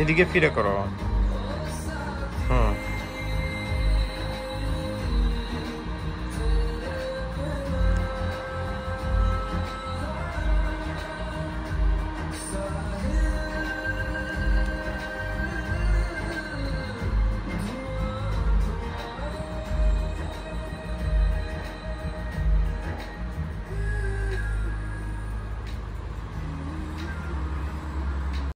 এদিকে ফিরে করো।